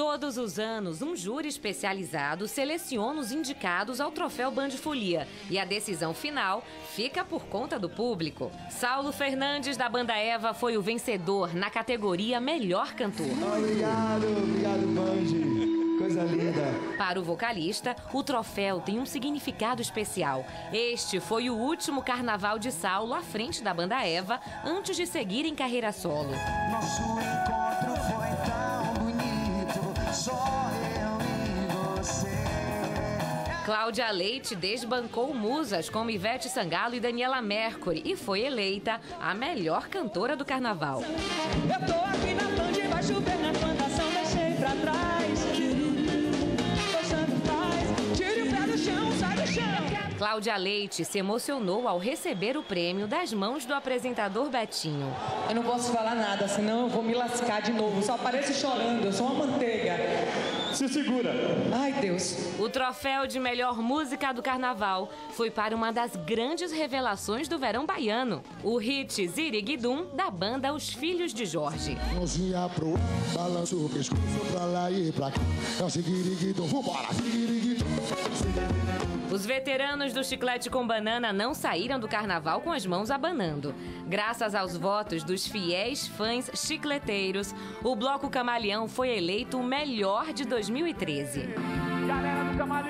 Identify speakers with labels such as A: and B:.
A: Todos os anos, um júri especializado seleciona os indicados ao troféu Band Folia e a decisão final fica por conta do público. Saulo Fernandes, da banda Eva, foi o vencedor na categoria Melhor Cantor.
B: Obrigado, obrigado, Band. Coisa linda.
A: Para o vocalista, o troféu tem um significado especial. Este foi o último carnaval de Saulo à frente da banda Eva, antes de seguir em carreira solo.
C: Nosso encontro foi tão bonito, só eu e você.
A: Cláudia Leite desbancou musas como Ivete Sangalo e Daniela Mercury e foi eleita a melhor cantora do carnaval.
D: Eu tô aqui na
A: Cláudia Leite se emocionou ao receber o prêmio das mãos do apresentador Betinho.
D: Eu não posso falar nada, senão eu vou me lascar de novo. Só apareço chorando, eu sou uma manteiga.
B: Se segura.
D: Ai, Deus.
A: O troféu de melhor música do carnaval foi para uma das grandes revelações do verão baiano, o hit Ziriguidum da banda Os Filhos de Jorge.
E: Mãozinha pro ar, balança o pescoço pra lá e pra cá. É o seguiriguidum, vambora, seguiriguidum.
A: Os veteranos do chiclete com banana não saíram do carnaval com as mãos abanando. Graças aos votos dos fiéis fãs chicleteiros, o Bloco Camaleão foi eleito o melhor de 2013.
F: Galera do Camaleão,